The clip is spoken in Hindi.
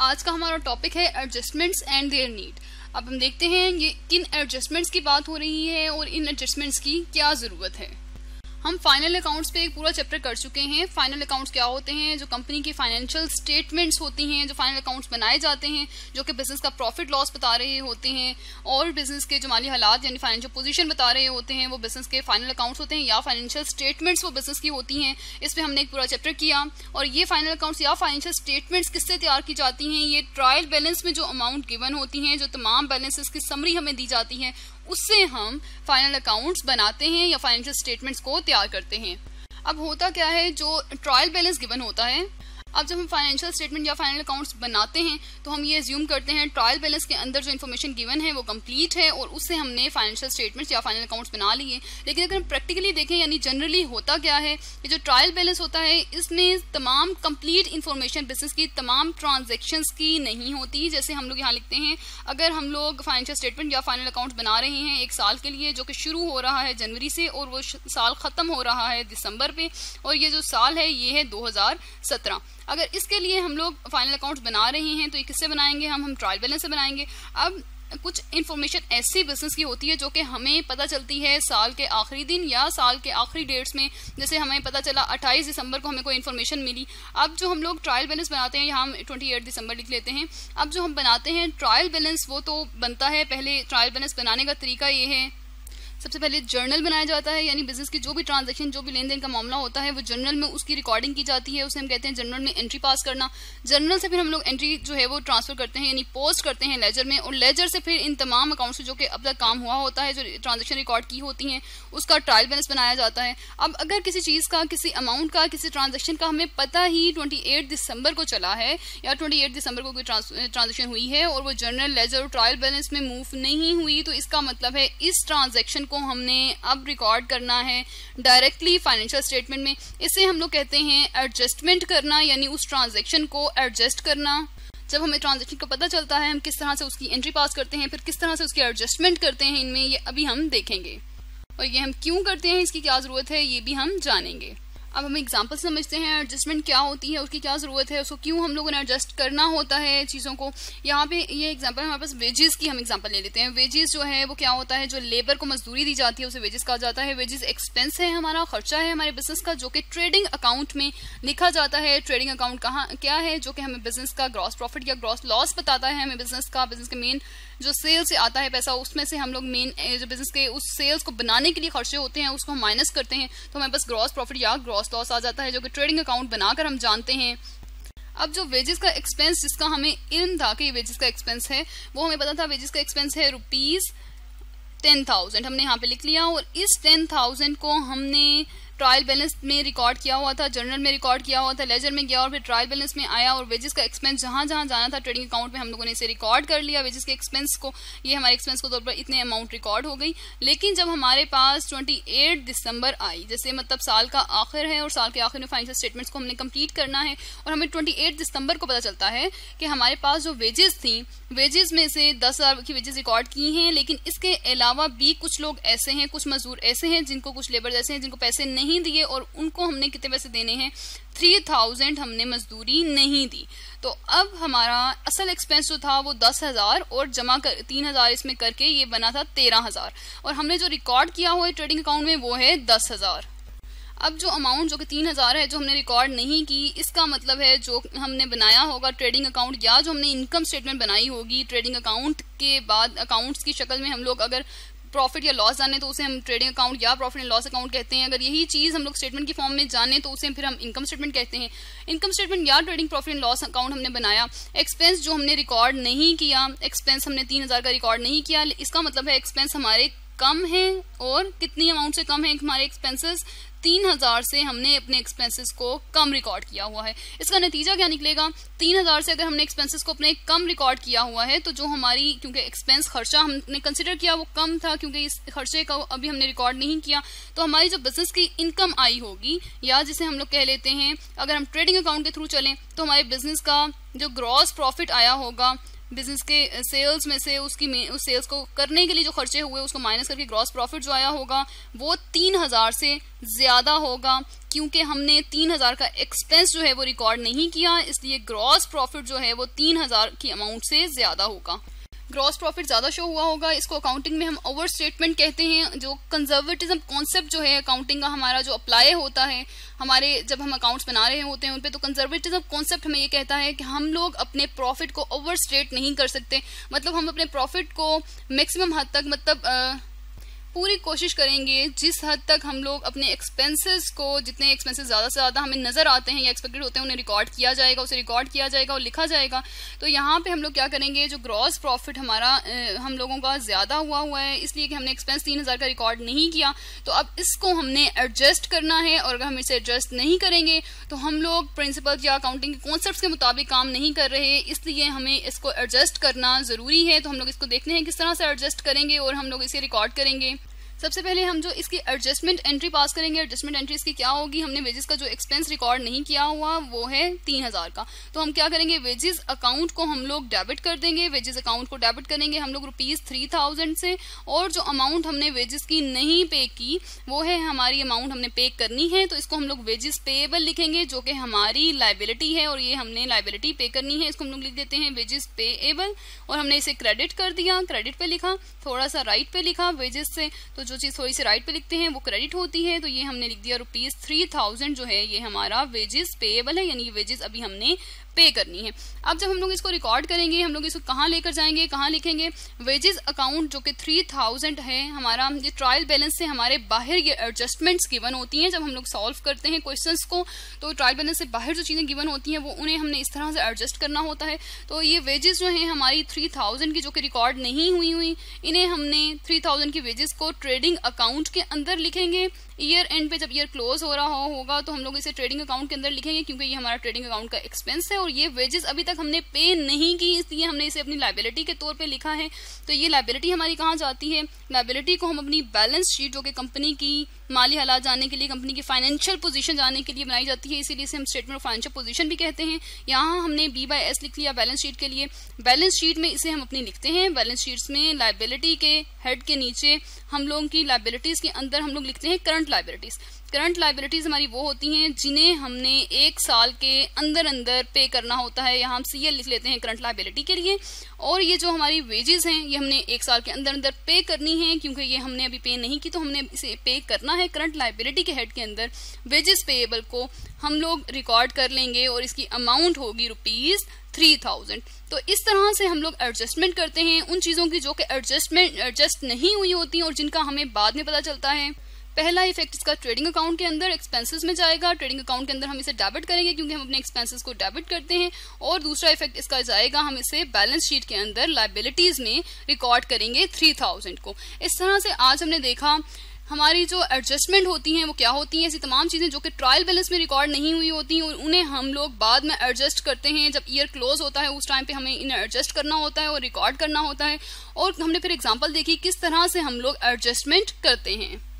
आज का हमारा टॉपिक है एडजस्टमेंट्स एंड देयर नीड अब हम देखते हैं ये किन एडजस्टमेंट्स की बात हो रही है और इन एडजस्टमेंट्स की क्या ज़रूरत है। हम फाइनल अकाउंट्स पे एक पूरा चैप्टर कर चुके हैं। फाइनल अकाउंट्स क्या होते हैं? जो कंपनी की फाइनेंशियल स्टेटमेंट्स होती हैं, जो फाइनल अकाउंट्स बनाए जाते हैं, जो कि बिज़नेस का प्रॉफिट लॉस बता रहे होते हैं और बिज़नेस के जो माली हालात यानी फाइनेंशियल पोजीशन बता रहे होते हैं, वो बिज़नेस के फाइनल अकाउंट्स होते हैं या फाइनेंशियल स्टेटमेंट्स वो बिज़नेस की होती हैं। इस पर हमने एक पूरा चैप्टर किया और ये फाइनल अकाउंट्स या फाइनेंशियल स्टेटमेंट्स किससे तैयार की जाती हैं? ये ट्रायल बैलेंस में जो अमाउंट गिवन होती हैं, जो तमाम बैलेंसेस की समरी हमें दी जाती है उससे हम फाइनल अकाउंट्स बनाते हैं या फाइनेंशियल स्टेटमेंट्स को तैयार करते हैं। अब होता क्या है, जो ट्रायल बैलेंस गिवन होता है अब जब हम फाइनेंशियल स्टेटमेंट या फाइनल अकाउंट्स बनाते हैं तो हम ये ज्यूम करते हैं ट्रायल बैलेंस के अंदर जो इन्फॉर्मेशन गिवन है, वो कंप्लीट है, और उससे हमने फाइनेंशियल स्टेटमेंट्स या फाइनल अकाउंट्स बना लिए। लेकिन अगर हम प्रैक्टिकली देखें, यानी जनरली होता क्या है कि जो ट्रायल बैलेंस होता है, इसमें तमाम कंप्लीट इन्फॉर्मेशन बिज़नेस की, तमाम ट्रांजेक्शन की नहीं होती। जैसे हम लोग यहाँ लिखते हैं, अगर हम लोग फाइनेंशियल स्टेटमेंट या फाइनल अकाउंट बना रहे हैं एक साल के लिए, जो कि शुरू हो रहा है जनवरी से, और वो साल ख़त्म हो रहा है दिसंबर पे, और ये जो साल है, ये है दो हज़ार सत्रह। अगर इसके लिए हम लोग फाइनल अकाउंट्स बना रहे हैं तो ये किससे बनाएँगे? हम हम ट्रायल बैलेंस से बनाएँगे। अब कुछ इन्फॉर्मेशन ऐसी बिज़नेस की होती है जो कि हमें पता चलती है साल के आखिरी दिन या साल के आखिरी डेट्स में। जैसे हमें पता चला 28 दिसंबर को हमें कोई इन्फॉर्मेशन मिली। अब जो हम लोग ट्रायल बैलेंस बनाते हैं, यहाँ हम 28 दिसंबर लिख लेते हैं। अब जो हम बनाते हैं ट्रायल बैलेंस वो तो बनता है। पहले ट्रायल बैलेंस बनाने का तरीका ये है। सबसे पहले जर्नल बनाया जाता है, यानी बिज़नेस की जो भी ट्रांजेक्शन जो भी लेन देन का मामला होता है, वो जर्नल में उसकी रिकॉर्डिंग की जाती है, उसे हम कहते हैं जर्नल में एंट्री पास करना। जर्नल से फिर हम लोग एंट्री जो है वो ट्रांसफ़र करते हैं, यानी पोस्ट करते हैं लेजर में, और लेजर से फिर इन तमाम अकाउंट से जो कि अब तक काम हुआ होता है, जो ट्रांजेक्शन रिकॉर्ड की होती हैं, उसका ट्रायल बैलेंस बनाया जाता है। अब अगर किसी चीज़ का, किसी अमाउंट का, किसी ट्रांजेक्शन का हमें पता ही ट्वेंटी दिसंबर को चला है, या ट्वेंटी दिसंबर को कोई ट्रांजेक्शन हुई है, और वो जर्नल लेजर और ट्रायल बैलेंस में मूव नहीं हुई तो इसका मतलब है इस ट्रांजेक्शन को हमने अब रिकॉर्ड करना है डायरेक्टली फाइनेंशियल स्टेटमेंट में। इसे हम लोग कहते हैं एडजस्टमेंट करना, यानी उस ट्रांजेक्शन को एडजस्ट करना। जब हमें ट्रांजेक्शन का पता चलता है, हम किस तरह से उसकी एंट्री पास करते हैं, फिर किस तरह से उसकी एडजस्टमेंट करते हैं इनमें, ये अभी हम देखेंगे। और ये हम क्यों करते हैं, इसकी क्या ज़रूरत है, ये भी हम जानेंगे। अब हम एग्ज़ाम्पल समझते हैं एडजस्टमेंट क्या होती है, उसकी क्या ज़रूरत है, उसको क्यों हम लोगों ने एडजस्ट करना होता है चीज़ों को। यहाँ पे ये एग्ज़ाम्पल हमारे पास वेजेस की हम एग्ज़ाम्पल ले लेते हैं। वेजेस जो है, वो क्या होता है, जो लेबर को मजदूरी दी जाती है, उसे वेजेस कहा जाता है। वेजेस एक्सपेंस है हमारा, खर्चा है हमारे बिज़नेस का, जो कि ट्रेडिंग अकाउंट में लिखा जाता है। ट्रेडिंग अकाउंट कहाँ, क्या है, जो कि हमें बिज़नेस का ग्रॉस प्रॉफिट या ग्रॉस लॉस बताता है हमें बिज़नेस का बिज़नेस के मेन जो सेल से आता है पैसा, उसमें से हम लोग मेन जो बिज़नेस के उस सेल्स को बनाने के लिए खर्चे होते हैं, उसको हम माइनस करते हैं। तो हमें बस ग्रॉस प्रॉफिट या ग्रॉस लॉस आ जाता है, जो कि ट्रेडिंग अकाउंट बनाकर हम जानते हैं। अब जो वेजेस का एक्सपेंस जिसका हमें इन था कि वेजेस का एक्सपेंस है, वो हमें पता था वेजेस का एक्सपेंस है रुपीज़ टेन थाउज़ेंड हमने यहाँ पे लिख लिया और इस टेन थाउज़ेंड को हमने ट्रायल बैलेंस में रिकॉर्ड किया हुआ था जर्नल में रिकॉर्ड किया हुआ था लेजर में गया और फिर ट्रायल बैलेंस में आया और वेजेस का एक्सपेंस जहाँ जहाँ जाना था ट्रेडिंग अकाउंट में हम लोगों ने इसे रिकॉर्ड कर लिया। वेजेस के एक्सपेंस को, ये हमारे एक्सपेंस को तौर पर इतने अमाउंट रिकॉर्ड हो गई। लेकिन जब हमारे पास ट्वेंटी दिसंबर आई, जैसे मतलब साल का आखिर है और साल के आखिर में फाइनेंशियल स्टेटमेंट्स को हमने कंप्लीट करना है और हमें ट्वेंटी दिसंबर को पता चलता है कि हमारे पास जो वेजेस थी वेजेस में से दस हज़ार की वेजेस रिकॉर्ड की हैं, लेकिन इसके अलावा भी कुछ लोग ऐसे हैं, कुछ मजदूर ऐसे हैं जिनको कुछ लेबर ऐसे हैं, जिनको पैसे नहीं दिए और उनको हमने कितने पैसे देने हैं? थ्री थाउज़ेंड हमने मजदूरी नहीं दी। तो अब हमारा असल एक्सपेंस जो था वो दस हज़ार और जमा कर, तीन हज़ार इसमें करके ये बना था तेरह हज़ार। और हमने जो रिकॉर्ड किया हुआ है ट्रेडिंग अकाउंट में वो है दस हज़ार। अब जो अमाउंट जो कि तीन हज़ार है, जो हमने रिकॉर्ड नहीं की, इसका मतलब है जो हमने बनाया होगा ट्रेडिंग अकाउंट या जो हमने इनकम स्टेटमेंट बनाई होगी ट्रेडिंग अकाउंट के बाद अकाउंट्स की शक्ल में हम लोग अगर प्रॉफिट या लॉस जाने तो उसे हम ट्रेडिंग अकाउंट या प्रॉफिट एंड लॉस अकाउंट कहते हैं। अगर यही चीज़ हम लोग स्टेटमेंट की फॉर्म में जाने तो उसे फिर हम इनकम स्टेटमेंट कहते हैं। इनकम स्टेटमेंट या trading profit and loss account हमने बनाया। एक्सपेंस जो हमने रिकॉर्ड नहीं किया एक्सपेंस हमने तीन हज़ार का रिकॉर्ड नहीं किया, इसका मतलब है एक्सपेंस हमारे कम है और कितनी अमाउंट से कम है हमारे एक्सपेंसेस तीन हज़ार से हमने अपने एक्सपेंसेस को कम रिकॉर्ड किया हुआ है। इसका नतीजा क्या निकलेगा? तीन हज़ार से अगर हमने एक्सपेंसेस को अपने कम रिकॉर्ड किया हुआ है तो जो हमारी, क्योंकि एक्सपेंस खर्चा हमने कंसिडर किया, वो कम था, क्योंकि इस खर्चे का अभी हमने रिकॉर्ड नहीं किया। तो हमारी जो बिज़नेस की इनकम आई होगी, या जिसे हम लोग कह लेते हैं, अगर हम ट्रेडिंग अकाउंट के थ्रू चलें तो हमारे बिज़नेस का जो ग्रॉस प्रॉफिट आया होगा बिज़नेस के सेल्स में से उसकी उस सेल्स को करने के लिए जो खर्चे हुए, उसको माइनस करके ग्रॉस प्रॉफिट जो आया होगा, वो तीन हज़ार से ज़्यादा होगा, क्योंकि हमने तीन हज़ार का एक्सपेंस जो है वो रिकॉर्ड नहीं किया, इसलिए ग्रॉस प्रॉफिट जो है वो तीन हज़ार की अमाउंट से ज़्यादा होगा। ग्रॉस प्रॉफिट ज़्यादा शो हुआ होगा। इसको अकाउंटिंग में हम ओवर स्टेटमेंट कहते हैं। जो कंजर्वेटिज्म कॉन्सेप्ट जो है अकाउंटिंग का हमारा जो अप्लाई होता है, हमारे जब हम अकाउंट्स बना रहे होते हैं उन पर तो कंजर्वेटिज्म कॉन्सेप्ट हमें ये कहता है कि हम लोग अपने प्रॉफिट को ओवर स्टेट नहीं कर सकते। मतलब हम अपने प्रॉफिट को मैक्सिमम हद तक मतलब पूरी कोशिश करेंगे जिस हद तक हम लोग अपने एक्सपेंसेस को, जितने एक्सपेंसेस ज़्यादा से ज़्यादा हमें नज़र आते हैं या एक्सपेक्टेड होते हैं, उन्हें रिकॉर्ड किया जाएगा, उसे रिकॉर्ड किया जाएगा और लिखा जाएगा। तो यहाँ पे हम लोग क्या करेंगे, जो ग्रॉस प्रॉफिट हमारा हम लोगों का ज़्यादा हुआ हुआ है, इसलिए कि हमने एक्सपेंस तीन हज़ार का रिकॉर्ड नहीं किया तो अब इसको हमने एडजस्ट करना है और अगर हम इसे एडजस्ट नहीं करेंगे तो हम लोग प्रिंसिपल या अकाउंटिंग के कॉन्सेप्ट के मुताबिक काम नहीं कर रहे, इसलिए हमें इसको एडजस्ट करना ज़रूरी है। तो हम लोग इसको देखते हैं, किस तरह से एडजस्ट करेंगे और हम लोग इसे रिकॉर्ड करेंगे। सबसे पहले हम जो इसकी एडजस्टमेंट एंट्री पास करेंगे एडजस्टमेंट एंट्री इसकी क्या होगी? हमने वेजेस का जो एक्सपेंस रिकॉर्ड नहीं किया हुआ, वो है तीन हज़ार का। तो हम क्या करेंगे? वेजेस अकाउंट को हम लोग डेबिट कर देंगे। वेजेस अकाउंट को डेबिट करेंगे हम लोग रुपीज़ थ्री थाउज़ेंड से। और जो अमाउंट हमने वेजेस की नहीं पे की, वो है हमारी अमाउंट हमने पे करनी है। तो इसको हम लोग वेजेस पेएबल लिखेंगे, जो कि हमारी लाइबिलिटी है, और ये हमने लाइबिलिटी पे करनी है। इसको हम लोग लिख देते हैं वेजेस पेएबल और हमने इसे क्रेडिट कर दिया क्रेडिट पे लिखा, थोड़ा सा राइट पे लिखा वेजेस से। तो जो चीज़ थोड़ी सी राइट पे लिखते हैं, वो क्रेडिट होती है तो ये हमने लिख दिया रुपीज़ थ्री थाउज़ेंड जो है, ये हमारा वेजेस पेएबल है, यानी वेजेस अभी हमने पे करनी है। अब जब हम लोग इसको रिकॉर्ड करेंगे हम लोग इसको कहाँ लेकर जाएँगे कहाँ लिखेंगे? वेजेस अकाउंट जो कि थ्री थाउज़ेंड है हमारा ये ट्रायल बैलेंस से हमारे बाहर ये एडजस्टमेंट्स गिवन होती हैं। जब हम लोग सॉल्व करते हैं क्वेश्चन को तो ट्रायल बैलेंस से बाहर जो चीज़ें गिवन होती हैं वो उन्हें हमने इस तरह से एडजस्ट करना होता है। तो ये वेजेस जो है हमारी थ्री थाउज़ेंड की जो कि रिकॉर्ड नहीं हुई हुई इन्हें हमने थ्री थाउज़ेंड की वेजेस को ट्रेडिंग अकाउंट के अंदर लिखेंगे। ईयर एंड पे जब ईयर क्लोज हो रहा हो, होगा तो हम लोग इसे ट्रेडिंग अकाउंट के अंदर लिखेंगे क्योंकि ये हमारा ट्रेडिंग अकाउंट का एक्सपेंस है और ये वेजेस अभी तक हमने पे नहीं की, इसलिए हमने इसे अपनी लाइबिलिटी के तौर पे लिखा है। तो ये लाइबिलिटी हमारी कहाँ जाती है? लाइबिलिटी को हम अपनी बैलेंस शीट जो कि कंपनी की माली हालात जानने के लिए कंपनी की फाइनेंशियल पोजीशन जानने के लिए बनाई जाती है, इसीलिए इसे हम स्टेटमेंट ऑफ़ फाइनेंशियल पोजीशन भी कहते हैं। यहाँ हमने बी बाई एस लिख लिया बैलेंस शीट के लिए। बैलेंस शीट में इसे हम अपनी लिखते हैं। बैलेंस शीट्स में लाइबिलिटी के हेड के नीचे हम लोगों की लाइबिलिटीज के अंदर हम लोग लिखते हैं करंट लाइबिलिटीज करंट लाइबिलिटीज हमारी वो होती हैं जिन्हें हमने एक साल के अंदर अंदर पे करना होता है। यहाँ हम सीएल लिख लेते हैं करंट लाइबिलिटी के लिए। और ये जो हमारी वेजेस हैं, ये हमने एक साल के अंदर अंदर पे करनी है, क्योंकि ये हमने अभी पे नहीं की तो हमने इसे पे करना है करंट लाइबिलिटी के हेड के अंदर। वेजेस पेएबल को हम लोग रिकॉर्ड कर लेंगे और इसकी अमाउंट होगी रुपीज़ थ्री थाउज़ेंड तो इस तरह से हम लोग एडजस्टमेंट करते हैं उन चीज़ों की जो कि एडजस्टमेंट एडजस्ट नहीं हुई होती और जिनका हमें बाद में पता चलता है। पहला इफ़ेक्ट इसका ट्रेडिंग अकाउंट के अंदर एक्सपेंसेस में जाएगा। ट्रेडिंग अकाउंट के अंदर हम इसे डेबिट करेंगे क्योंकि हम अपने एक्सपेंसेस को डेबिट करते हैं। और दूसरा इफ़ेक्ट इसका जाएगा, हम इसे बैलेंस शीट के अंदर लाइबिलिटीज में रिकॉर्ड करेंगे थ्री थाउज़ेंड को। इस तरह से आज हमने देखा, हमारी जो एडजस्टमेंट होती हैं, वो क्या होती हैं? ऐसी तमाम चीज़ें जो कि ट्रायल बैलेंस में रिकॉर्ड नहीं हुई होती हैं, और उन्हें हम लोग बाद में एडजस्ट करते हैं। जब ईयर क्लोज होता है, उस टाइम पे हमें इन्हें एडजस्ट करना होता है और रिकॉर्ड करना होता है। और हमने फिर एग्जांपल देखी, किस तरह से हम लोग एडजस्टमेंट करते हैं।